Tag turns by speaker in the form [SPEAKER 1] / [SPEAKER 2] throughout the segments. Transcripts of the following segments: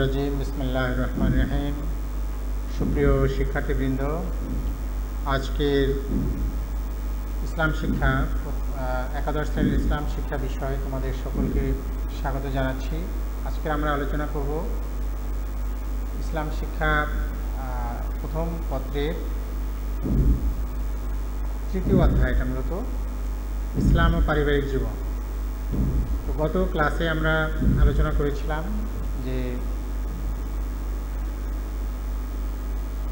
[SPEAKER 1] রাজিম বিসমুল্লাহ রহমান রহিম। সুপ্রিয় শিক্ষার্থীবৃন্দ, আজকের ইসলাম শিক্ষা একাদশ শ্রেণির ইসলাম শিক্ষা বিষয়ে তোমাদের সকলকে স্বাগত জানাচ্ছি। আজকে আমরা আলোচনা করব ইসলাম শিক্ষা প্রথম পত্রের তৃতীয় অধ্যায় এটা মূলত ইসলাম ও পারিবারিক জীবন। গত ক্লাসে আমরা আলোচনা করেছিলাম যে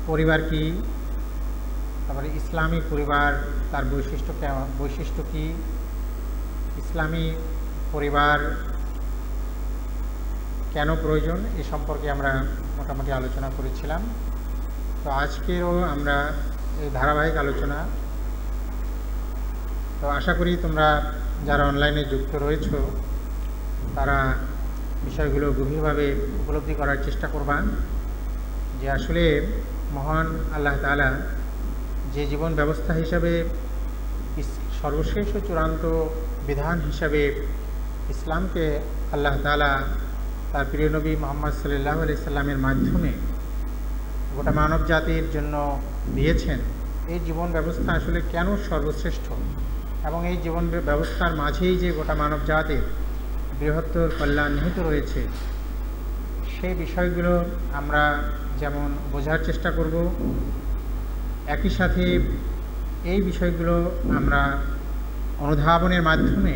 [SPEAKER 1] পরিবার কি, তারপরে ইসলামী পরিবার, তার বৈশিষ্ট্য কেমন বৈশিষ্ট্য কি, ইসলামী পরিবার কেন প্রয়োজন, এ সম্পর্কে আমরা মোটামুটি আলোচনা করেছিলাম। তো আজকেরও আমরা এই ধারাবাহিক আলোচনা। তো আশা করি তোমরা যারা অনলাইনে যুক্ত রয়েছো তারা বিষয়গুলো গভীরভাবে উপলব্ধি করার চেষ্টা করবা যে আসলে মহান আল্লাহ তাআলা যে জীবন ব্যবস্থা হিসাবে সর্বশেষ ও চূড়ান্ত বিধান হিসাবে ইসলামকে আল্লাহ তাআলা তার প্রিয় নবী মোহাম্মদ সাল্লাহ আলি সাল্লামের মাধ্যমে গোটা মানব জাতির জন্য দিয়েছেন। এই জীবন ব্যবস্থা আসলে কেন সর্বশ্রেষ্ঠ? এবং এই জীবন ব্যবস্থার মাঝেই যে গোটা মানব জাতির বৃহত্তর কল্যাণ নিহিত রয়েছে। সেই বিষয়গুলো আমরা যেমন বোঝার চেষ্টা করব, একই সাথে এই বিষয়গুলো আমরা অনুধাবনের মাধ্যমে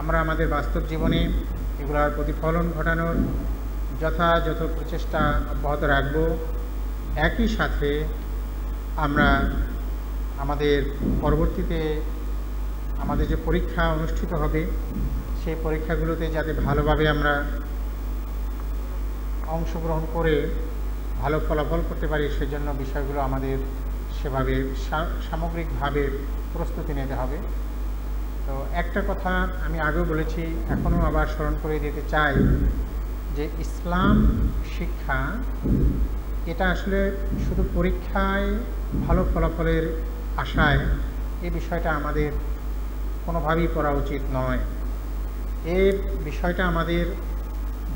[SPEAKER 1] আমরা আমাদের বাস্তব জীবনে এগুলোর প্রতিফলন ঘটানোর যথাযথ প্রচেষ্টা অব্যাহত রাখব। একই সাথে আমরা আমাদের পরবর্তীতে আমাদের যে পরীক্ষা অনুষ্ঠিত হবে সেই পরীক্ষাগুলোতে যাতে ভালোভাবে আমরা অংশগ্রহণ করে ভালো ফলাফল করতে পারি, সেজন্য বিষয়গুলো আমাদের সেভাবে সামগ্রিকভাবে প্রস্তুতি নিতে হবে। তো একটা কথা আমি আগেও বলেছি, এখনও আবার স্মরণ করে দিতে চাই যে ইসলাম শিক্ষা, এটা আসলে শুধু পরীক্ষায় ভালো ফলাফলের আশায় এই বিষয়টা আমাদের কোনোভাবেই করা উচিত নয়। এই বিষয়টা আমাদের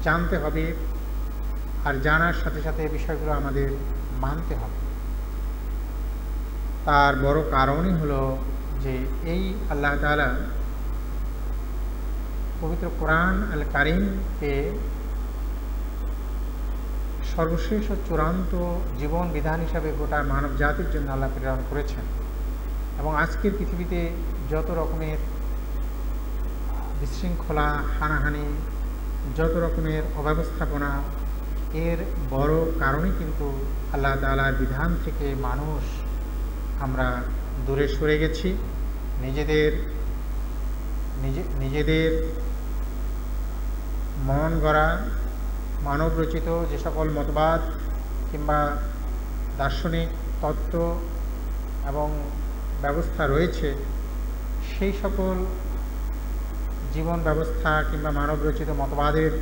[SPEAKER 1] জানতে হবে আর জানার সাথে সাথে বিষয়গুলো আমাদের মানতে হবে। তার বড় কারণই হলো যে এই আল্লাহ তাআলা পবিত্র কোরআন আল কারিমকে সর্বশেষ ও চূড়ান্ত জীবন বিধান হিসাবে গোটা মানব জাতির জন্য আল্লাহ প্রেরণ করেছেন। এবং আজকের পৃথিবীতে যত রকমের বিশৃঙ্খলা, হানাহানি, যত রকমের অব্যবস্থাপনা, এর বড় কারণই কিন্তু আল্লাহ তাআলার বিধান থেকে মানুষ আমরা দূরে সরে গেছি। নিজেদের, নিজে, নিজেদের মন গড়া, মানব রচিত যে সকল মতবাদ কিংবা দার্শনিক তত্ত্ব এবং ব্যবস্থা রয়েছে, সেই সকল জীবন ব্যবস্থা কিংবা মানব রচিত মতবাদের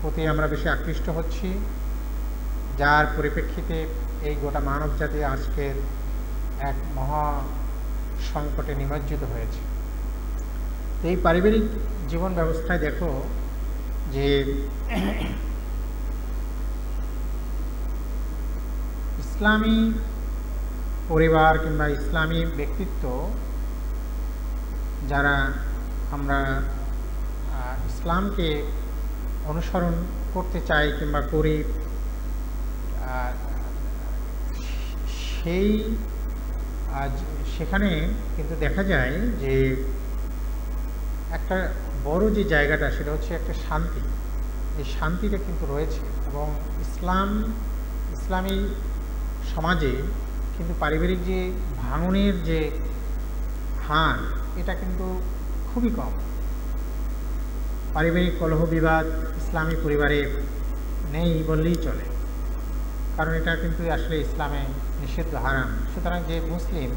[SPEAKER 1] প্রতি আমরা বেশি আকৃষ্ট হচ্ছি। যার পরিপ্রেক্ষিতে এই গোটা মানব জাতি আজকের এক মহা সংকটে নিমজ্জিত হয়েছে। এই পারিবারিক জীবন ব্যবস্থায় দেখো যে ইসলামী পরিবার কিংবা ইসলামী ব্যক্তিত্ব যারা আমরা ইসলামকে অনুসরণ করতে চাই কিংবা করি সেই আজ সেখানে কিন্তু দেখা যায় যে একটা বড় যে জায়গাটা সেটা হচ্ছে একটা শান্তি। এই শান্তিটা কিন্তু রয়েছে এবং ইসলাম, ইসলামী সমাজে কিন্তু পারিবারিক যে ভাঙনের যে হার, এটা কিন্তু খুবই কম। পারিবারিক কলহ বিবাদ ইসলামী পরিবারে নেই বললেই চলে। কারণ এটা কিন্তু আসলে ইসলামে নিষিদ্ধ হারাম। সুতরাং যে মুসলিম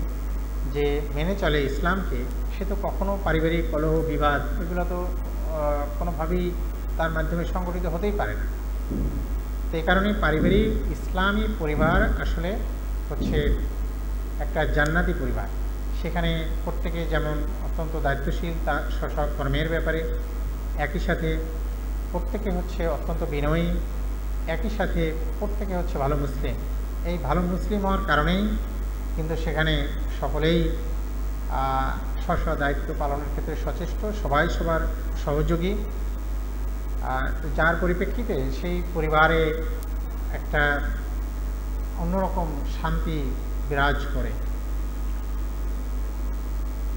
[SPEAKER 1] যে মেনে চলে ইসলামকে, সে তো কখনো পারিবারিক কলহ, বিবাদ এগুলো তো কোনোভাবেই তার মাধ্যমে সংগঠিত হতেই পারে না। তো এই কারণে পারিবারিক ইসলামী পরিবার আসলে হচ্ছে একটা জান্নাতি পরিবার। সেখানে প্রত্যেকে যেমন অত্যন্ত দায়িত্বশীল, তা কর্মের ব্যাপারে একই সাথে প্রত্যেকে হচ্ছে অত্যন্ত বিনয়ী, একই সাথে প্রত্যেকে হচ্ছে ভালো মুসলিম। এই ভালো মুসলিম হওয়ার কারণেই কিন্তু সেখানে সকলেই স্ব স্ব দায়িত্ব পালনের ক্ষেত্রে সচেষ্ট, সবাই সবার সহযোগী। যার পরিপ্রেক্ষিতে সেই পরিবারে একটা অন্যরকম শান্তি বিরাজ করে।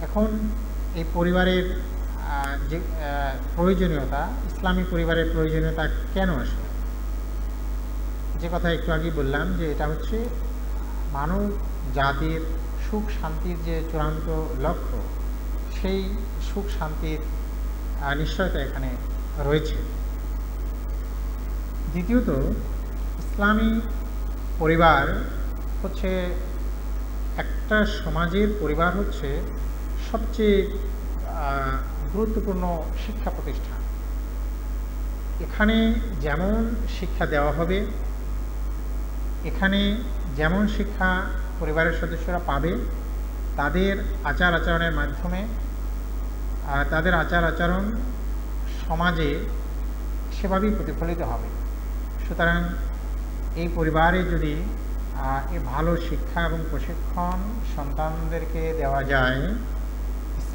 [SPEAKER 1] এখন এই পরিবারের যে প্রয়োজনীয়তা, ইসলামী পরিবারের প্রয়োজনীয়তা কেন আসে? যে কথা একটু আগে বললাম যে এটা হচ্ছে মানব জাতির সুখ শান্তির যে চূড়ান্ত লক্ষ্য, সেই সুখ শান্তির নিশ্চয়তা এখানে রয়েছে। দ্বিতীয়ত, ইসলামী পরিবার হচ্ছে একটা সমাজের পরিবার হচ্ছে সবচেয়ে গুরুত্বপূর্ণ শিক্ষা প্রতিষ্ঠান। এখানে যেমন শিক্ষা দেওয়া হবে, এখানে যেমন শিক্ষা পরিবারের সদস্যরা পাবে, তাদের আচার আচরণের মাধ্যমে তাদের আচার আচরণ সমাজে সেভাবেই প্রতিফলিত হবে। সুতরাং এই পরিবারে যদি ভালো শিক্ষা এবং প্রশিক্ষণ সন্তানদেরকে দেওয়া যায়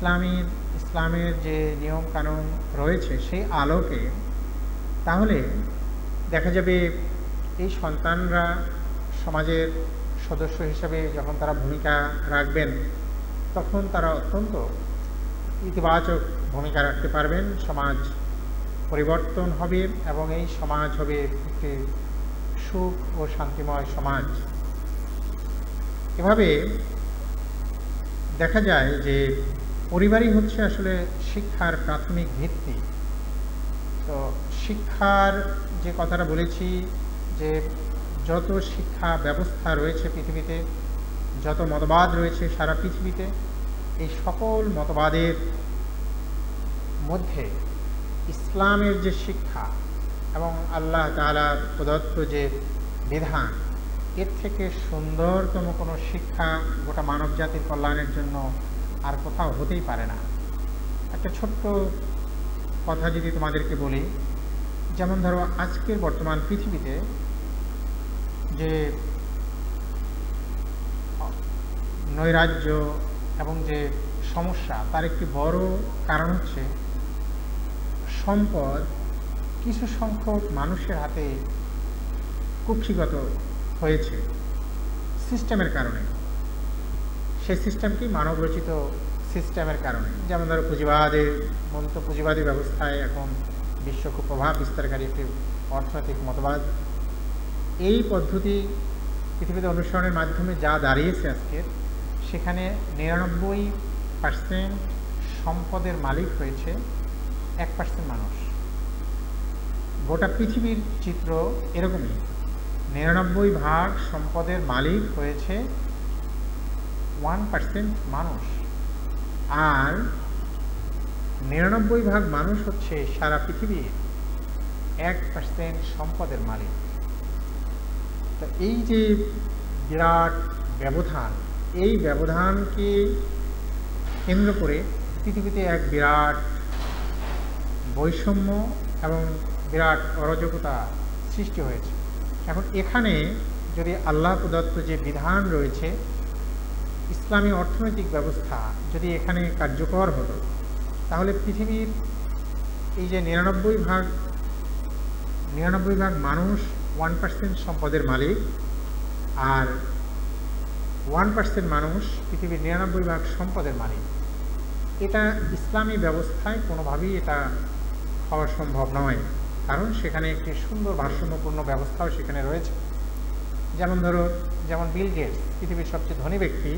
[SPEAKER 1] ইসলামীর, ইসলামের যে নিয়ম কানুন রয়েছে সেই আলোকে, তাহলে দেখা যাবে এই সন্তানরা সমাজের সদস্য হিসেবে যখন তারা ভূমিকা রাখবেন, তখন তারা অত্যন্ত ইতিবাচক ভূমিকা রাখতে পারবেন। সমাজ পরিবর্তন হবে এবং এই সমাজ হবে একটি সুখ ও শান্তিময় সমাজ। এভাবে দেখা যায় যে পরিবারই হচ্ছে আসলে শিক্ষার প্রাথমিক ভিত্তি। তো শিক্ষার যে কথাটা বলেছি, যে যত শিক্ষা ব্যবস্থা রয়েছে পৃথিবীতে, যত মতবাদ রয়েছে সারা পৃথিবীতে, এই সকল মতবাদের মধ্যে ইসলামের যে শিক্ষা এবং আল্লাহ তালার প্রদত্ত যে বিধান, এর থেকে সুন্দরতম কোনো শিক্ষা গোটা মানব জাতির কল্যাণের জন্য আর কোথাও হতেই পারে না। একটা ছোট্ট কথা যদি তোমাদেরকে বলি, যেমন ধরো আজকের বর্তমান পৃথিবীতে যে নৈরাজ্য এবং যে সমস্যা, তার একটি বড় কারণ হচ্ছে সম্পদ কিছু সংখ্যক মানুষের হাতে কুক্ষিগত হয়েছে। সিস্টেমের কারণে। সেই সিস্টেম কি মানব রচিত সিস্টেমের কারণে। যেমন ধরো পুঁজিবাদের, মূলত পুঁজিবাদী ব্যবস্থায় এখন বিশ্ব খুব প্রভাব, বিস্তারকারী একটি অর্থনৈতিক মতবাদ। এই পদ্ধতি পৃথিবীতে অনুসরণের মাধ্যমে যা দাঁড়িয়েছে আজকে, সেখানে নিরানব্বই পার্সেন্ট সম্পদের মালিক হয়েছে এক পার্সেন্ট মানুষ। গোটা পৃথিবীর চিত্র এরকমই। নিরানব্বই ভাগ সম্পদের মালিক হয়েছে ওয়ান পার্সেন্ট মানুষ। আর নিরানব্বই ভাগ মানুষ হচ্ছে সারা পৃথিবীর এক পার্সেন্ট সম্পদের মালিক। তো এই যে বিরাট ব্যবধান, এই ব্যবধানকে কেন্দ্র করে পৃথিবীতে এক বিরাট বৈষম্য এবং বিরাট অরাজকতা সৃষ্টি হয়েছে। এখন এখানে যদি আল্লাহ প্রদত্ত যে বিধান রয়েছে ইসলামী অর্থনৈতিক ব্যবস্থা যদি এখানে কার্যকর হতো তাহলে পৃথিবীর এই যে নিরানব্বই ভাগ নিরানব্বই ভাগ মানুষ ওয়ান পার্সেন্ট সম্পদের মালিক, আর ওয়ান পার্সেন্ট মানুষ পৃথিবীর নিরানব্বই ভাগ সম্পদের মালিক, এটা ইসলামী ব্যবস্থায় কোনোভাবেই এটা হওয়া সম্ভব নয়। কারণ সেখানে একটি সুন্দর ভারসাম্যপূর্ণ ব্যবস্থাও সেখানে রয়েছে। যেমন ধরো, যেমন বিল গেটস পৃথিবীর সবচেয়ে ধনী ব্যক্তি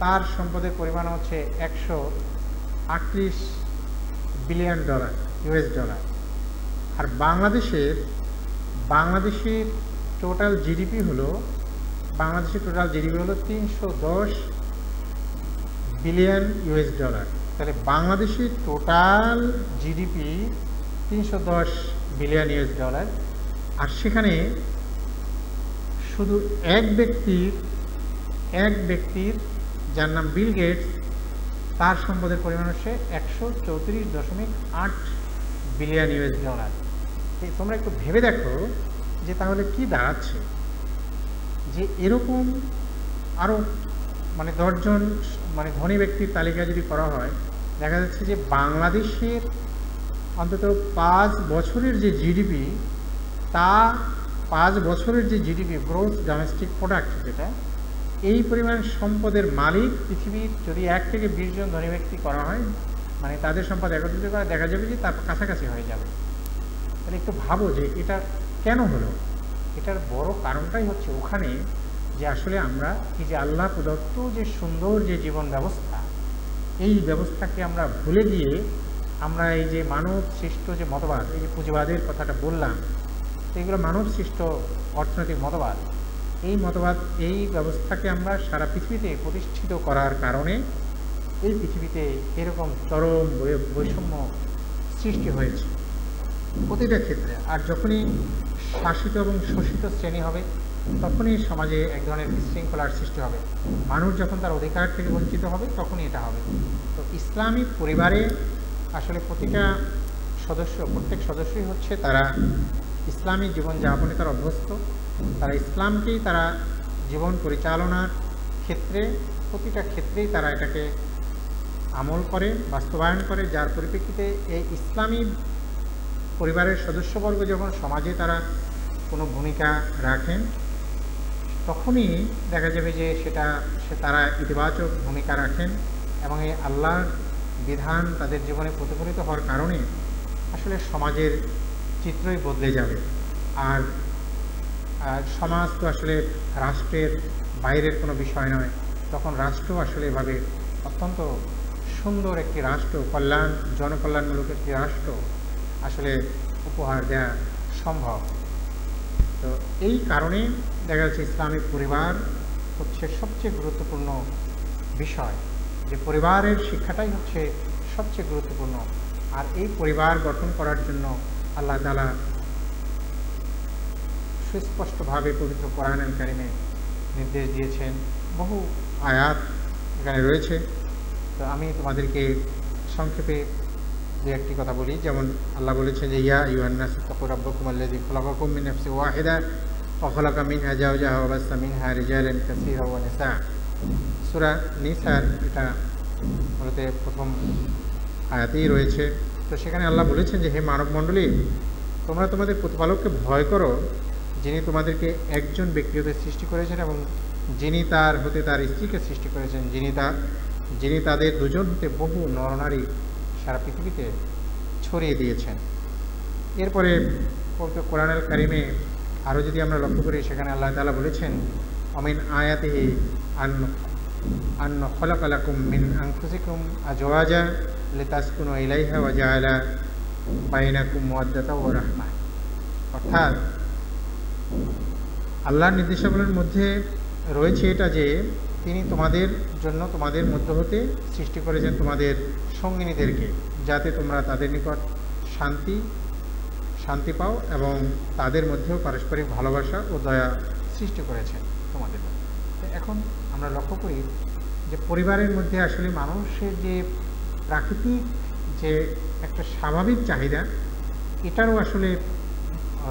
[SPEAKER 1] তার সম্পদের পরিমাণ হচ্ছে একশো আটত্রিশ বিলিয়ন ডলার, ইউএস ডলার। আর বাংলাদেশের বাংলাদেশের টোটাল জিডিপি হলো, বাংলাদেশের টোটাল জিডিপি হলো তিনশো দশ বিলিয়ন ইউএস ডলার। তাহলে বাংলাদেশের টোটাল জিডিপি তিনশো দশ বিলিয়ন ইউএস ডলার। আর সেখানে শুধু এক ব্যক্তির এক ব্যক্তির যার নাম বিল গেটস, তার সম্পদের পরিমাণ হচ্ছে একশো চৌত্রিশ দশমিক আট বিলিয়ন ইউএস ডলার তোমরা একটু ভেবে দেখো যে তাহলে কি দাঁড়াচ্ছে? যে এরকম আরও মানে দশজন মানে ধনী ব্যক্তির তালিকা যদি করা হয়, দেখা যাচ্ছে যে বাংলাদেশের অন্তত পাঁচ বছরের যে জিডিপি তা পাঁচ বছরের যে জিডিপি গ্রোথ ডোমেস্টিক প্রোডাক্ট যেটা এই পরিমাণ সম্পদের মালিক পৃথিবীর যদি এক থেকে বিশ জন ধনী ব্যক্তি করা হয় মানে তাদের সম্পদ একত্রিত করা দেখা যাবে যে তার কাছাকাছি হয়ে যাবে। তাহলে একটু ভাবো যে এটা কেন হলো? এটার বড় কারণটাই হচ্ছে ওখানে যে আসলে আমরা এই যে আল্লাহ প্রদত্ত যে সুন্দর যে জীবন ব্যবস্থা, এই ব্যবস্থাকে আমরা ভুলে গিয়ে আমরা এই যে মানব সৃষ্ট যে মতবাদ, এই যে পুঁজিবাদের কথাটা বললাম এগুলো মানব সৃষ্ট অর্থনৈতিক মতবাদ। এই মতবাদ, এই ব্যবস্থাকে আমরা সারা পৃথিবীতে প্রতিষ্ঠিত করার কারণে এই পৃথিবীতে এরকম চরম বৈষম্য সৃষ্টি হয়েছে। প্রতিটা ক্ষেত্রে, আর যখনই শাসিত এবং শোষিত শ্রেণি হবে, তখনই সমাজে এক ধরনের বিশৃঙ্খলার সৃষ্টি হবে। মানুষ যখন তার অধিকার থেকে বঞ্চিত হবে, তখনই এটা হবে। তো ইসলামী পরিবারে আসলে প্রতিটা সদস্য, প্রত্যেক সদস্যই হচ্ছে তারা ইসলামী জীবনযাপনে তারা অভ্যস্ত। তারা ইসলামকেই তারা জীবন পরিচালনার ক্ষেত্রে, প্রতিটা ক্ষেত্রেই তারা এটাকে আমল করে, বাস্তবায়ন করে, যার পরিপ্রেক্ষিতে এই ইসলামী পরিবারের সদস্যবর্গ যখন সমাজে তারা কোনো ভূমিকা রাখেন, তখনই দেখা যাবে যে সেটা, সে তারা ইতিবাচক ভূমিকা রাখেন এবং এই আল্লাহর বিধান তাদের জীবনে প্রতিফলিত হওয়ার কারণে আসলে সমাজের চিত্রই বদলে যাবে। আর সমাজ তো আসলে রাষ্ট্রের বাইরের কোনো বিষয় নয়। তখন রাষ্ট্র আসলে এভাবে অত্যন্ত সুন্দর একটি রাষ্ট্র, কল্যাণ, জনকল্যাণমূলক একটি রাষ্ট্র আসলে উপহার দেওয়া সম্ভব। তো এই কারণে দেখা যাচ্ছে ইসলামিক পরিবার হচ্ছে সবচেয়ে গুরুত্বপূর্ণ বিষয়। যে পরিবারের শিক্ষাটাই হচ্ছে সবচেয়ে গুরুত্বপূর্ণ। আর এই পরিবার গঠন করার জন্য আল্লাহ তালা সুস্পষ্টভাবে পবিত্র কোরআন কারিমে নির্দেশ দিয়েছেন। বহু আয়াত এখানে রয়েছে। তো আমি তোমাদেরকে সংক্ষেপে দু একটি কথা বলি, যেমন আল্লাহ বলেছেন যে, ইয়া ইউহান্নাস তাকুর রব্বকুম আল্লাযী খালাকাকুম মিন নাফসিন ওয়াহিদা ওয়া খালাকা মিনহা জাওজাহা ওয়া বাসসা মিনহা রিজালান কাসীরা ওয়া নিসা সূরা নিসার, এটা বলতে প্রথম আয়াতেই রয়েছে। তো সেখানে আল্লাহ বলেছেন যে, হে মানব মণ্ডলী তোমরা তোমাদের প্রতিপালককে ভয় করো যিনি তোমাদেরকে একজন ব্যক্তি হতে সৃষ্টি করেছেন এবং যিনি তার হতে তার স্ত্রীকে সৃষ্টি করেছেন, যিনি তার যিনি তাদের দুজন হতে বহু নরনারী সারা পৃথিবীতে ছড়িয়ে দিয়েছেন। এরপরে কোরআনাল কারিমে আরও যদি আমরা লক্ষ্য করি, সেখানে আল্লাহ তালা বলেছেন, অমিন আয়াতে আন্ন আন্ন খলাকালাকুম মিন আংফুসিকুম আজওয়াজা লেতাসকুন ইলাইহা ওয়াজাআলা বাইনাকুম মুয়াদ্দাতা ও রাহমা অর্থাৎ আল্লাহর নির্দেশাবলীর মধ্যে রয়েছে এটা যে তিনি তোমাদের জন্য তোমাদের মধ্য হতে সৃষ্টি করেছেন তোমাদের সঙ্গিনীদেরকে, যাতে তোমরা তাদের নিকট শান্তি শান্তি পাও এবং তাদের মধ্যেও পারস্পরিক ভালোবাসা ও দয়া সৃষ্টি করেছেন তোমাদের এখন আমরা লক্ষ্য করি যে পরিবারের মধ্যে আসলে মানুষের যে প্রাকৃতিক যে একটা স্বাভাবিক চাহিদা, এটারও আসলে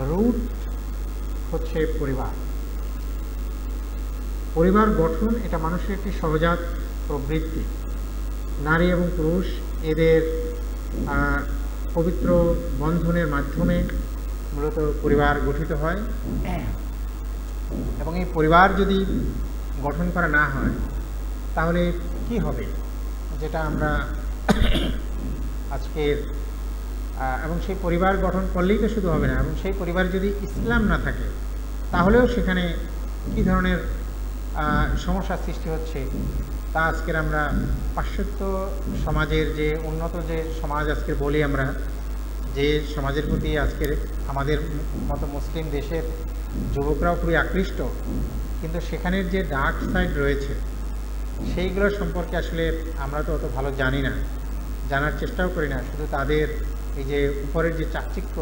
[SPEAKER 1] রুট হচ্ছে পরিবার। পরিবার গঠন এটা মানুষের একটি সহজাত প্রবৃত্তি। নারী এবং পুরুষ এদের পবিত্র বন্ধনের মাধ্যমে মূলত পরিবার গঠিত হয়। এবং এই পরিবার যদি গঠন করা না হয়, তাহলে কি হবে? যেটা আমরা আজকের এবং সেই পরিবার গঠন করলেই তো শুধু হবে না, এবং সেই পরিবার যদি ইসলাম না থাকে, তাহলেও সেখানে কি ধরনের সমস্যার সৃষ্টি হচ্ছে, তা আজকের আমরা পাশ্চাত্য সমাজের যে উন্নত যে সমাজ আজকের বলি আমরা, যে সমাজের প্রতি আজকের আমাদের মতো মুসলিম দেশের যুবকরাও খুবই আকৃষ্ট, কিন্তু সেখানের যে ডার্ক সাইড রয়েছে সেইগুলোর সম্পর্কে আসলে আমরা তো অত ভালো জানি না, জানার চেষ্টাও করি না, শুধু তাদের এই যে উপরের যে চাকচিক্য,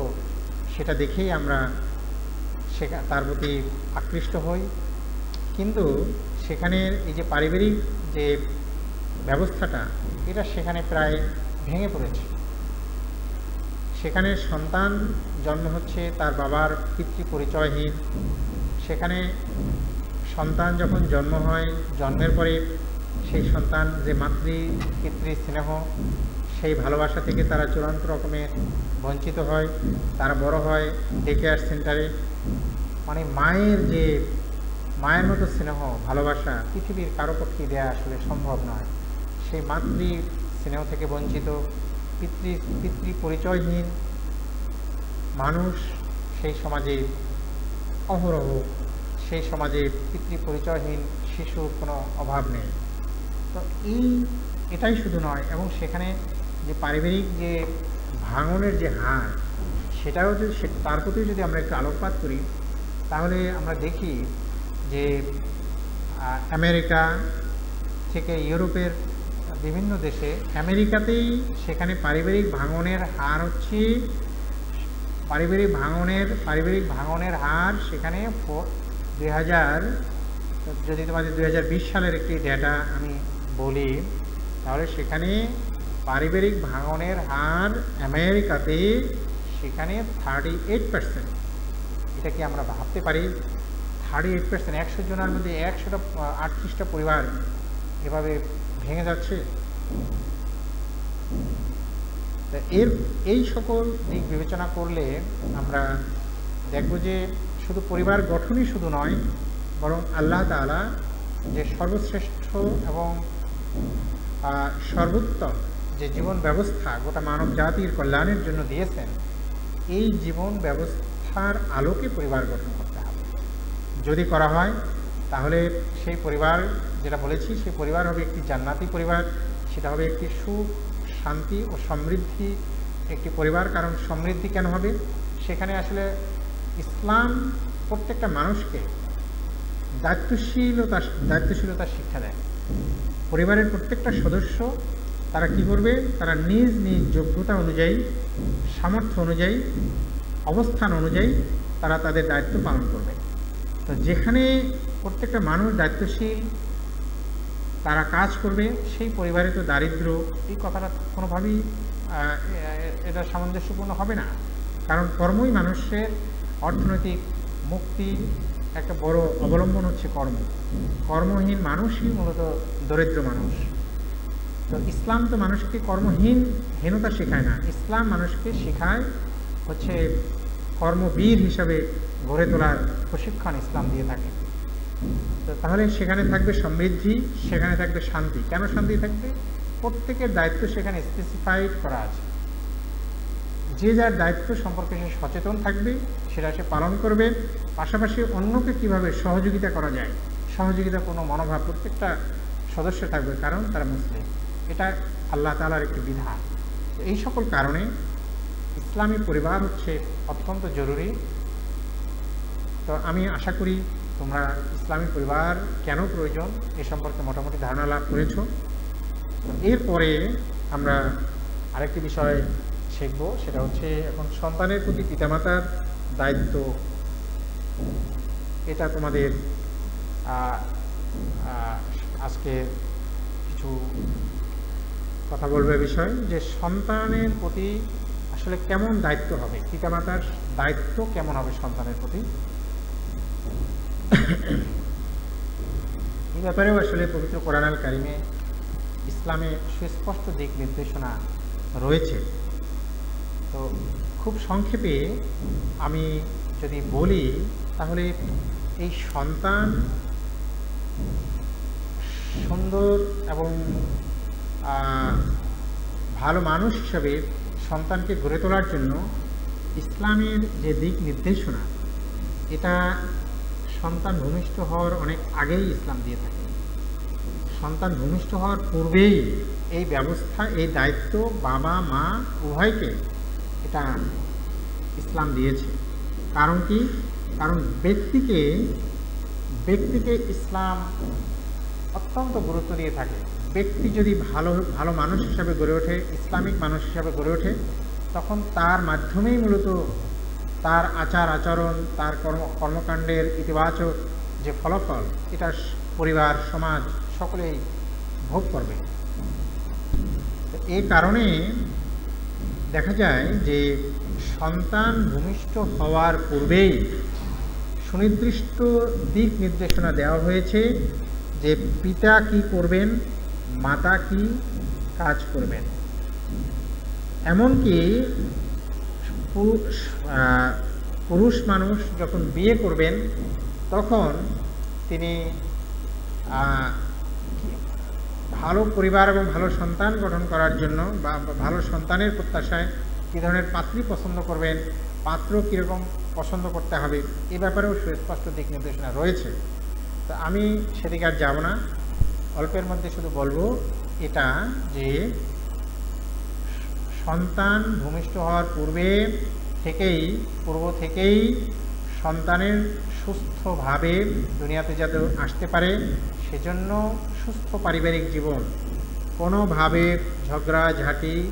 [SPEAKER 1] সেটা দেখেই আমরা সে তার প্রতি আকৃষ্ট হই। কিন্তু সেখানের এই যে পারিবারিক যে ব্যবস্থাটা, এটা সেখানে প্রায় ভেঙে পড়েছে। সেখানে সন্তান জন্ম হচ্ছে, তার বাবার পিতৃ পরিচয়হীন। সেখানে সন্তান যখন জন্ম হয়, জন্মের পরে সেই সন্তান যে মাতৃ পিতৃ স্নেহ সেই ভালোবাসা থেকে তারা চূড়ান্ত রকমের বঞ্চিত হয়, তারা বড় হয় ডে কেয়ার সেন্টারে মানে মায়ের যে, মায়ের মতো স্নেহ, ভালোবাসা পৃথিবীর কারও পক্ষে দেওয়া আসলে সম্ভব নয়। সেই মাতৃ স্নেহ থেকে বঞ্চিত, পিতৃ পিতৃ পরিচয়হীন মানুষ সেই সমাজে অহরহ, সেই সমাজে পিতৃ পরিচয়হীন শিশুর কোনো অভাব নেই। তো এই, এটাই শুধু নয়, এবং সেখানে যে পারিবারিক যে ভাঙনের যে হার, সেটাও যদি তার প্রতি যদি আমরা একটু আলোকপাত করি, তাহলে আমরা দেখি যে আমেরিকা থেকে ইউরোপের বিভিন্ন দেশে আমেরিকাতেই সেখানে পারিবারিক ভাঙনের হার হচ্ছে, পারিবারিক ভাঙনের পারিবারিক ভাঙনের হার সেখানে দুই হাজার যদি তোমাদের দুই হাজার বিশ সালের একটি ডেটা আমি বলি, তাহলে সেখানে পারিবারিক ভাঙনের হার আমেরিকাতে সেখানে থার্টি এইট পার্সেন্ট এটা কি আমরা ভাবতে পারি? থার্টি এইট পার্সেন্ট একশো জনের মধ্যে একশোটা, আটত্রিশটা পরিবার এভাবে ভেঙে যাচ্ছে? এর, এই সকল দিক বিবেচনা করলে আমরা দেখব যে শুধু পরিবার গঠনই শুধু নয়, বরং আল্লাহ তাআলা যে সর্বশ্রেষ্ঠ এবং সর্বোত্তম যে জীবন ব্যবস্থা গোটা মানব জাতির কল্যাণের জন্য দিয়েছেন, এই জীবন ব্যবস্থার আলোকে পরিবার গঠন করতে হবে। যদি করা হয়, তাহলে সেই পরিবার, যেটা বলেছি, সেই পরিবার হবে একটি জান্নাতি পরিবার, সেটা হবে একটি সুখ, শান্তি ও সমৃদ্ধি, একটি পরিবার, কারণ সমৃদ্ধি কেন হবে? সেখানে আসলে ইসলাম প্রত্যেকটা মানুষকে দায়িত্বশীলতা, দায়িত্বশীলতার শিক্ষা দেয়। পরিবারের প্রত্যেকটা সদস্য তারা কি করবে? তারা নিজ নিজ যোগ্যতা অনুযায়ী, সামর্থ্য অনুযায়ী, অবস্থান অনুযায়ী তারা তাদের দায়িত্ব পালন করবে। তো যেখানে প্রত্যেকটা মানুষ দায়িত্বশীল, তারা কাজ করবে, সেই পরিবারে তো দারিদ্র, এই কথাটা কোনোভাবেই এটা সামঞ্জস্যপূর্ণ হবে না। কারণ কর্মই মানুষের অর্থনৈতিক মুক্তি একটা বড় অবলম্বন হচ্ছে কর্ম। কর্মহীন মানুষই মূলত দরিদ্র মানুষ। তো ইসলাম তো মানুষকে কর্মহীন, হীনতা শেখায় না। ইসলাম মানুষকে শেখায় হচ্ছে কর্মবীর হিসাবে গড়ে তোলার প্রশিক্ষণ ইসলাম দিয়ে থাকে। তো তাহলে সেখানে থাকবে সমৃদ্ধি, সেখানে থাকবে শান্তি। কেন শান্তি থাকবে? প্রত্যেকের দায়িত্ব সেখানে স্পেসিফাইড করা আছে। যে যার দায়িত্ব সম্পর্কে সে সচেতন থাকবে, সেটা সে পালন করবে। পাশাপাশি অন্যকে কীভাবে সহযোগিতা করা যায়? সহযোগিতা কোনো মনোভাব প্রত্যেকটা সদস্য থাকবে, কারণ তারা মুসলিম। এটা আল্লাহ তালার একটি বিধান। এই সকল কারণে ইসলামী পরিবার হচ্ছে অত্যন্ত জরুরি। তো আমি আশা করি তোমরা ইসলামী পরিবার কেন প্রয়োজন এ সম্পর্কে মোটামুটি ধারণা লাভ করেছ। এরপরে আমরা আরেকটি বিষয় শিখব, সেটা হচ্ছে এখন সন্তানের প্রতি পিতামাতার দায়িত্ব। এটা তোমাদের আজকে কিছু কথা বলবে বিষয় যে সন্তানের প্রতি আসলে কেমন দায়িত্ব হবে? পিতামাতার দায়িত্ব কেমন হবে সন্তানের প্রতি? এই ব্যাপারেও আসলে পবিত্র কোরআন আল কারিমে ইসলামে সুস্পষ্ট দিক নির্দেশনা রয়েছে। তো খুব সংক্ষেপে আমি যদি বলি, তাহলে এই সন্তান সুন্দর এবং ভালো মানুষ হিসাবে সন্তানকে গড়ে তোলার জন্য ইসলামের যে দিক নির্দেশনা, এটা সন্তান ভূমিষ্ঠ হওয়ার অনেক আগেই ইসলাম দিয়ে থাকে। সন্তান ভূমিষ্ঠ হওয়ার পূর্বেই এই ব্যবস্থা, এই দায়িত্ব বাবা, মা উভয়কে এটা ইসলাম দিয়েছে। কারণ কি? কারণ ব্যক্তিকে ব্যক্তিকে ইসলাম অত্যন্ত গুরুত্ব দিয়ে থাকে। ব্যক্তি যদি ভালো ভালো মানুষ হিসাবে গড়ে ওঠে, ইসলামিক মানুষ হিসাবে গড়ে ওঠে, তখন তার মাধ্যমেই মূলত তার আচার আচরণ, তার কর্ম, কর্মকাণ্ডের ইতিবাচক যে ফলাফল, এটা পরিবার, সমাজ সকলেই ভোগ করবে। তো এই কারণে দেখা যায় যে সন্তান ভূমিষ্ঠ হওয়ার পূর্বেই সুনির্দিষ্ট দিক নির্দেশনা দেওয়া হয়েছে যে পিতা কি করবেন মাতা কি কাজ করবেন? এমনকি পুরুষ পুরুষ মানুষ যখন বিয়ে করবেন, তখন তিনি ভালো পরিবার এবং ভালো সন্তান গঠন করার জন্য বা ভালো সন্তানের প্রত্যাশায় কী ধরনের পাত্রী পছন্দ করবেন, পাত্র কীরকম পছন্দ করতে হবে, এ ব্যাপারেও সুস্পষ্ট দিক নির্দেশনা রয়েছে। তো আমি সেদিকে আর যাব না। অল্পের মধ্যে শুধু বলব, এটা যে সন্তান ভূমিষ্ঠ হওয়ার পূর্বে থেকেই, পূর্ব থেকেই সন্তানের সুস্থভাবে দুনিয়াতে যাতে আসতে পারে, সেজন্য সুস্থ পারিবারিক জীবন, কোনোভাবে ঝগড়া, ঝাঁটি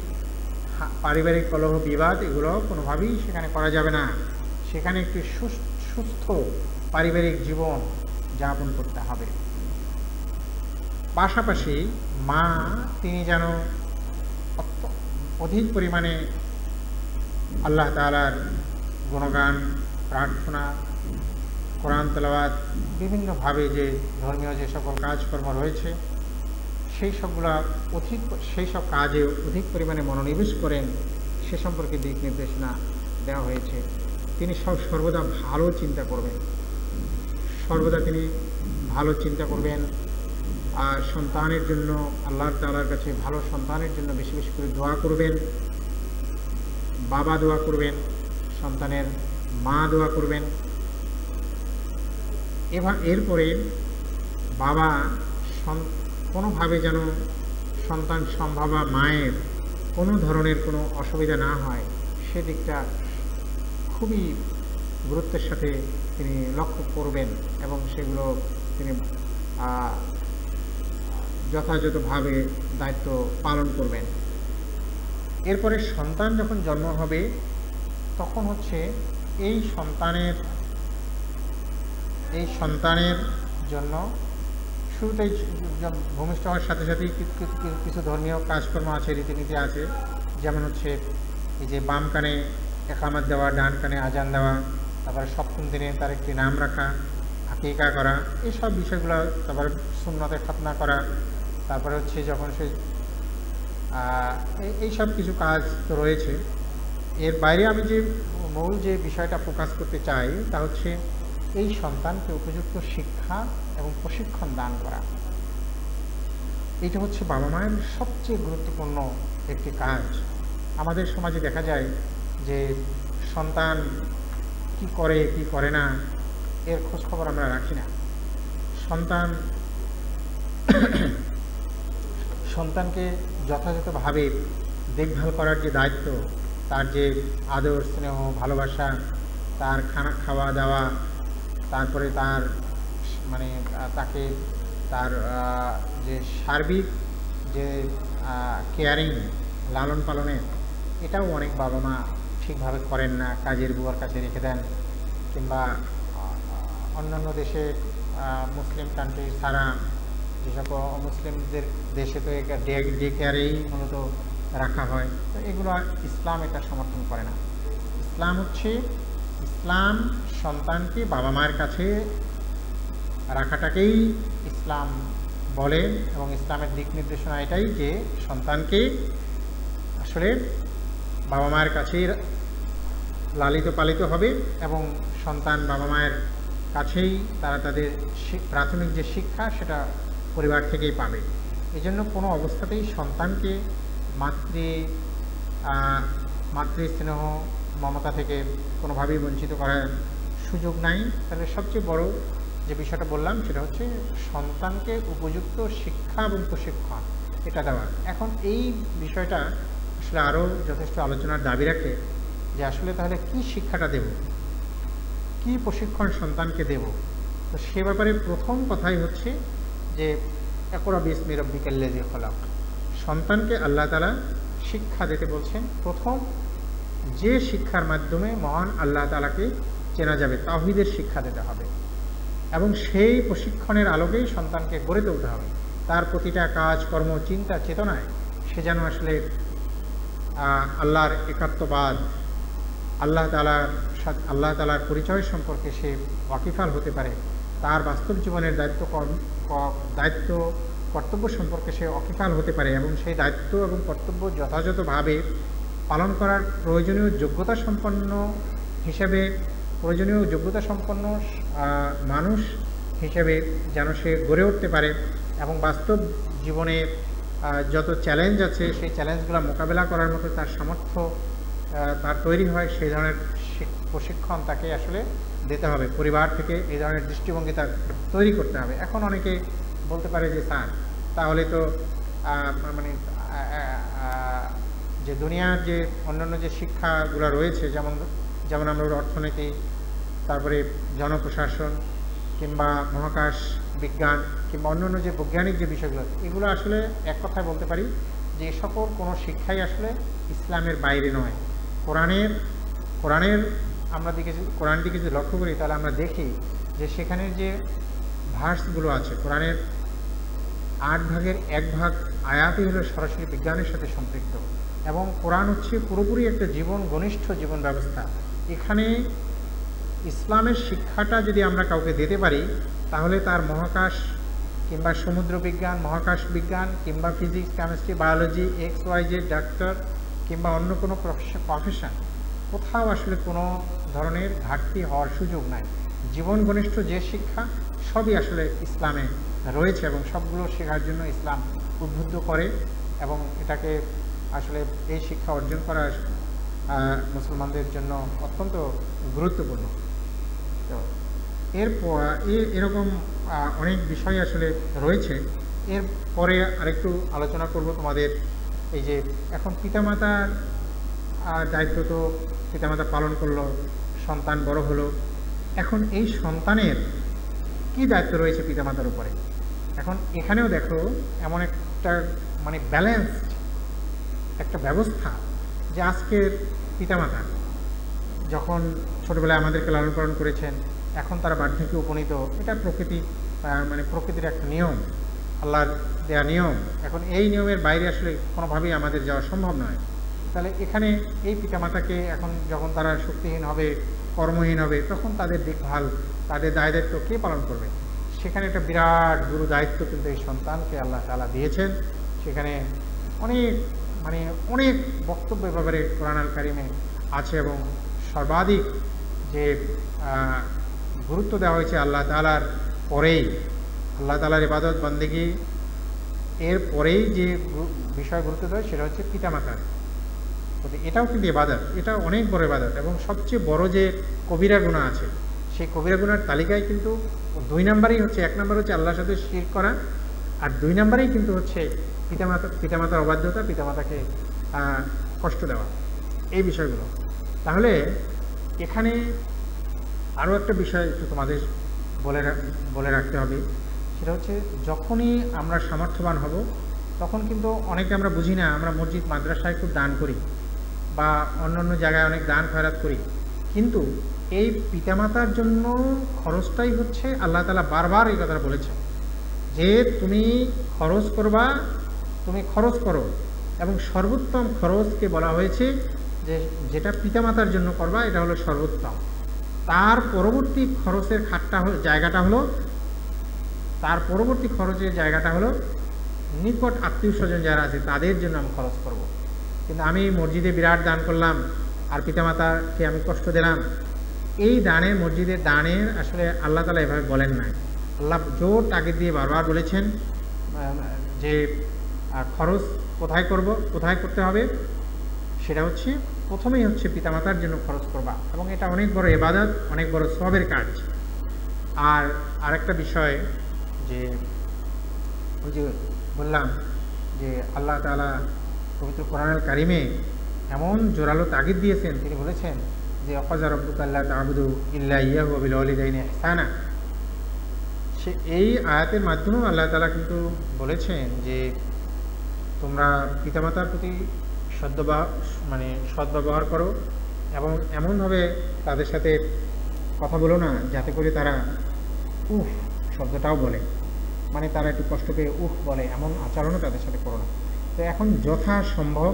[SPEAKER 1] পারিবারিক কলহ, বিবাদ এগুলো কোনোভাবেই সেখানে করা যাবে না। সেখানে একটি সুস- সুস্থ পারিবারিক জীবন যাপন করতে হবে। পাশাপাশি মা, তিনি যেন অধিক পরিমাণে আল্লাহ তালার গুণগান, প্রার্থনা, কোরআন তেলাওয়াত, বিভিন্নভাবে যে ধর্মীয় যে সকল কাজকর্ম রয়েছে, সেই সবগুলো অধিক, সেই সব কাজে অধিক পরিমাণে মনোনিবেশ করেন, সে সম্পর্কে দিক নির্দেশনা দেওয়া হয়েছে। তিনি সব সর্বদা ভালো চিন্তা করবেন। সর্বদা তিনি ভালো চিন্তা করবেন। সন্তানের জন্য আল্লাহ তালার কাছে ভালো সন্তানের জন্য বেশি বেশি করে দোয়া করবেন। বাবা দোয়া করবেন, সন্তানের মা দোয়া করবেন। এবার এরপরে বাবা কোনোভাবে যেন সন্তান সম্ভাবা মায়ের কোনো ধরনের কোনো অসুবিধা না হয়, সেদিকটা খুবই গুরুত্বের সাথে তিনি লক্ষ্য করবেন এবং সেগুলো তিনি যথাযথভাবে দায়িত্ব পালন করবেন। এরপরে সন্তান যখন জন্ম হবে, তখন হচ্ছে এই সন্তানের এই সন্তানের জন্য শুরুতেই ভূমিষ্ঠ হওয়ার সাথে সাথেই কিছু ধর্মীয় কাজকর্ম আছে, রীতিনীতি আছে। যেমন হচ্ছে এই যে বাম কানে একামাত দেওয়া, ডান কানে আজান দেওয়া, তারপরে সপ্তম দিনে তার একটি নাম রাখা, আকিকা করা এইসব বিষয়গুলো তারপরে সুন্নতে খাতনা করা তারপরে হচ্ছে যখন সে এইসব কিছু কাজ তো রয়েছে, এর বাইরে আমি যে মূল যে বিষয়টা ফোকাস করতে চাই, তা হচ্ছে এই সন্তানকে উপযুক্ত শিক্ষা এবং প্রশিক্ষণ দান করা। এটা হচ্ছে বাবা মায়ের সবচেয়ে গুরুত্বপূর্ণ একটি কাজ। আমাদের সমাজে দেখা যায় যে সন্তান কি করে কি করে না, এর খোঁজ খবর আমরা রাখি না। সন্তান সন্তানকে যথাযথভাবে দেখভাল করার যে দায়িত্ব, তার যে আদর, স্নেহ, ভালোবাসা, তার খানা খাওয়া দাওয়া, তারপরে তার মানে তাকে তার যে সার্বিক যে কেয়ারিং লালন পালনের এটাও অনেক বাবা মা ঠিকভাবে করেন না, কাজের বুয়ার কাছে রেখে দেন, কিংবা অন্যান্য দেশে মুসলিম কান্ট্রি ছাড়া যে সকল অমুসলিমদের দেশে তো এটা ডে কেয়ারেই মূলত রাখা হয়, তো এগুলো ইসলাম এটা সমর্থন করে না। ইসলাম হচ্ছে, ইসলাম সন্তানকে বাবা মায়ের কাছে রাখাটাকেই ইসলাম বলে এবং ইসলামের দিক নির্দেশনা এটাই যে সন্তানকে আসলে বাবা মায়ের কাছেই লালিত পালিত হবে এবং সন্তান বাবা মায়ের কাছেই তারা তাদের প্রাথমিক যে শিক্ষা সেটা পরিবার থেকেই পাবে। এই জন্য কোনো অবস্থাতেই সন্তানকে মাতৃ মাতৃস্নেহ মমতা থেকে কোনোভাবেই বঞ্চিত করার সুযোগ নাই। তাহলে সবচেয়ে বড় যে বিষয়টা বললাম, সেটা হচ্ছে সন্তানকে উপযুক্ত শিক্ষা এবং প্রশিক্ষণ এটা দেওয়া। এখন এই বিষয়টা আসলে আরও যথেষ্ট আলোচনার দাবি রাখে যে আসলে তাহলে কি শিক্ষাটা দেব? কি প্রশিক্ষণ সন্তানকে দেব? তো সে ব্যাপারে প্রথম কথাই হচ্ছে যে, একরা বিসমি রব্বিকাল্লাজি খলাক। সন্তানকে আল্লাহ তালা শিক্ষা দিতে বলছেন। প্রথম, যে শিক্ষার মাধ্যমে মহান আল্লাহ তালাকে চেনা যাবে তাহিদের শিক্ষা দিতে হবে। এবং সেই প্রশিক্ষণের আলোকেই সন্তানকে গড়ে তুলতে হবে। তার প্রতিটা কাজ, কর্ম, চিন্তা, চেতনায় সে যেন আসলে আল্লাহর একাত্মবাদ, আল্লাহ তালার আল্লাহ তালার পরিচয় সম্পর্কে সে ওয়াকিফাল হতে পারে, তার বাস্তব জীবনের দায়িত্ব দায়িত্ব, কর্তব্য সম্পর্কে সে অকিফাল হতে পারে এবং সেই দায়িত্ব এবং কর্তব্য যথাযথভাবে পালন করার প্রয়োজনীয় যোগ্যতা সম্পন্ন হিসেবে, প্রয়োজনীয় যোগ্যতা সম্পন্ন মানুষ হিসেবে যেন সে গড়ে উঠতে পারে এবং বাস্তব জীবনে যত চ্যালেঞ্জ আছে, সেই চ্যালেঞ্জগুলো মোকাবেলা করার মতো তার সামর্থ্য তার তৈরি হয়, সেই ধরনের প্রশিক্ষণ তাকে আসলে দিতে হবে। পরিবার থেকে এই ধরনের দৃষ্টিভঙ্গি তার তৈরি করতে হবে। এখন অনেকে বলতে পারে যে স্যার তাহলে তো মানে আহ, যে দুনিয়ার যে অন্যান্য যে শিক্ষাগুলো রয়েছে যেমন যেমন আমরা অর্থনীতি তারপরে জনপ্রশাসন কিংবা মহাকাশ বিজ্ঞান কিংবা অন্যান্য যে বৈজ্ঞানিক যে বিষয়গুলো এগুলো আসলে এক কথায় বলতে পারি যে সকল কোনো শিক্ষাই আসলে ইসলামের বাইরে নয়। কোরআনের কোরআনের আমরা দিকে যদি- কোরআন দিকে যদি লক্ষ্য করি, তাহলে আমরা দেখি যে সেখানের যে ভার্সগুলো আছে, কোরআনের আট ভাগের এক ভাগ আয়াতই হলো সরাসরি বিজ্ঞানের সাথে সম্পৃক্ত। এবং কোরআন হচ্ছে পুরোপুরি একটা জীবন ঘনিষ্ঠ জীবন ব্যবস্থা। এখানে ইসলামের শিক্ষাটা যদি আমরা কাউকে দিতে পারি, তাহলে তার মহাকাশ কিংবা সমুদ্র বিজ্ঞান, মহাকাশ বিজ্ঞান কিংবা physics, chemistry, biology, X, Y, Z, doctor কিংবা অন্য কোনো প্রফেশন, কোথাও আসলে কোনো ধরনের ঘাটতি হওয়ার সুযোগ নাই। জীবন ঘনিষ্ঠ যে শিক্ষা, সবই আসলে ইসলামে রয়েছে এবং সবগুলো শেখার জন্য ইসলাম উদ্বুদ্ধ করে এবং এটাকে আসলে এই শিক্ষা অর্জন করা মুসলমানদের জন্য অত্যন্ত গুরুত্বপূর্ণ। তো এরপর এরকম অনেক বিষয় আসলে রয়েছে। এর পরে আরেকটু আলোচনা করব তোমাদের এই যে, এখন পিতামাতার দায়িত্ব তো পিতামাতা পালন করল সন্তান বড় হলো। এখন এই সন্তানের কি দায়িত্ব রয়েছে পিতামাতার উপরে? এখন এখানেও দেখো এমন একটা মানে ব্যালেন্সড একটা ব্যবস্থা যে আজকের পিতামাতা যখন ছোটবেলায় আমাদেরকে লালন পালন করেছেন, এখন তারা বার্ধক্যে উপনীত, এটা প্রকৃতি মানে প্রকৃতির একটা নিয়ম, আল্লাহর দেয়া নিয়ম। এখন এই নিয়মের বাইরে আসলে কোনোভাবেই আমাদের যাওয়া সম্ভব নয়। তাহলে এখানে এই পিতামাতাকে এখন যখন তারা শক্তিহীন হবে, কর্মহীন হবে, তখন তাদের দেখভাল, তাদের দায় দায়িত্ব কে পালন করবে? সেখানে একটা বিরাট গুরু দায়িত্ব কিন্তু এই সন্তানকে আল্লাহ তালা দিয়েছেন। সেখানে অনেক মানে অনেক বক্তব্য ব্যাপারে কোরআন কারিমে আছে এবং সর্বাধিক যে গুরুত্ব দেওয়া হয়েছে আল্লাহ তালার পরেই, আল্লাহ তালার ইবাদত, বন্দেগী, এর পরেই যে বিষয় গুরুত্ব দেয় সেটা হচ্ছে পিতামাতার। প্রতি এটাও কিন্তু ইবাদত এটা অনেক বড় ইবাদত এবং সবচেয়ে বড় যে কবিরা গুণা আছে, সেই কবিরা গুণার তালিকায় কিন্তু দুই নাম্বারই হচ্ছে, এক নাম্বার হচ্ছে আল্লাহর সাথে শির করা আর দুই নাম্বারেই কিন্তু হচ্ছে পিতামাতা, পিতামাতার অবাধ্যতা, পিতামাতাকে কষ্ট দেওয়া, এই বিষয়গুলো। তাহলে এখানে আরও একটা বিষয় একটু তোমাদের বলে বলে রাখতে হবে, সেটা হচ্ছে যখনই আমরা সামর্থ্যবান হব, তখন কিন্তু অনেকে আমরা বুঝি না, আমরা মসজিদ, মাদ্রাসায় খুব দান করি। বা অন্য অন্য জায়গায় অনেক দান খয়রাত করি কিন্তু এই পিতামাতার জন্য খরচটাই হচ্ছে আল্লাহ তালা বারবার এই কথাটা বলেছে যে তুমি খরচ করবা, তুমি খরচ করো এবং সর্বোত্তম খরচকে বলা হয়েছে যে যেটা পিতামাতার জন্য করবা, এটা হলো সর্বোত্তম তার পরবর্তী খরচের খাটটা জায়গাটা হলো, তার পরবর্তী খরচের জায়গাটা হলো নিকট আত্মীয় স্বজন যারা আছে, তাদের জন্য আমি খরচ করব। কিন্তু আমি মসজিদে বিরাট দান করলাম, আর পিতামাতাকে আমি কষ্ট দিলাম। এই দানের মসজিদের দানের আসলে আল্লাহ তালা এভাবে বলেন নাই। আল্লাহ জোর তাগিদ দিয়ে বারবার বলেছেন যে খরচ কোথায় করব, কোথায় করতে হবে? সেটা হচ্ছে, প্রথমেই হচ্ছে পিতামাতার জন্য খরচ করবা। এবং এটা অনেক বড় এবাদত, অনেক বড় সবের কাজ। আর আরেকটা বিষয় যে, ওই যে বললাম যে, আল্লাহ তাআলা পবিত্র কোরআনুল কারিমে এমন জোরালো তাগিদ দিয়েছেন, তিনি বলেছেন যে, অফাজা রব্বুকাল্লাহ তাবুদু ইল্লা ইয়াহু বিল ওয়ালিদাইনি ইহসানা। সে এই আয়াতের মাধ্যমেও আল্লাহ তালা কিন্তু বলেছেন যে, তোমরা পিতামাতার প্রতি সদ্ব্যবহার মানে সদ্ব্যবহার করো এবং এমনভাবে তাদের সাথে কথা বলো না, যাতে করে তারা, উফ, শব্দটাও বলে। মানে তারা একটু কষ্ট পেয়ে উফ বলে, এমন আচরণও তাদের সাথে করো না। তো এখন যথাসম্ভব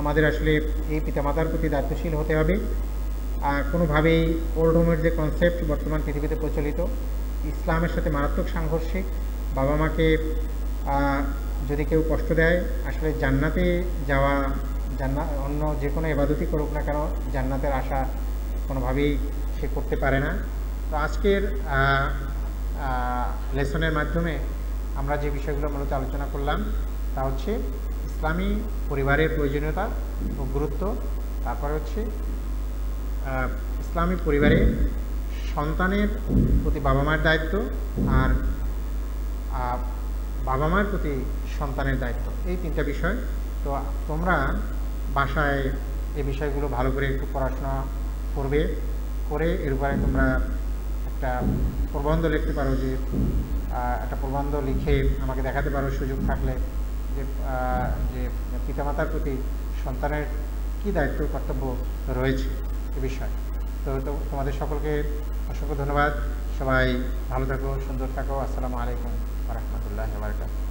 [SPEAKER 1] আমাদের আসলে এই পিতামাতার প্রতি দায়িত্বশীল হতে হবে। আর কোনোভাবেই ওল্ড হোমের যে কনসেপ্ট বর্তমান পৃথিবীতে প্রচলিত, ইসলামের সাথে মারাত্মক সাংঘর্ষিক, বাবা মাকে যদি কেউ কষ্ট দেয়, আসলে জান্নাতে যাওয়া জান্নাত অন্য যে কোনো এবাদতই করুক না কেন, জান্নাতের আশা কোনোভাবেই সে করতে পারে না। তো আজকের লেসনের মাধ্যমে আমরা যে বিষয়গুলো মূলত আলোচনা করলাম, তা হচ্ছে ইসলামী পরিবারের প্রয়োজনীয়তা ও গুরুত্ব। তারপরে হচ্ছে ইসলামী পরিবারে সন্তানের প্রতি বাবা মায়ের দায়িত্ব আর বাবা মার প্রতি সন্তানের দায়িত্ব। এই তিনটা বিষয়। তো তোমরা বাসায় এই বিষয়গুলো ভালো করে একটু পড়াশোনা করবে, করে এর উপরে তোমরা একটা প্রবন্ধ লিখতে পারো যে একটা প্রবন্ধ লিখে আমাকে দেখাতে পারো সুযোগ থাকলে। যে যে পিতামাতার প্রতি সন্তানের কি দায়িত্ব, কর্তব্য রয়েছে এ বিষয়ে। তো তোমাদের সকলকে অসংখ্য ধন্যবাদ। সবাই ভালো থাকো, সুন্দর থাকো। আসসালামু আলাইকুম রহমতুল্লাহ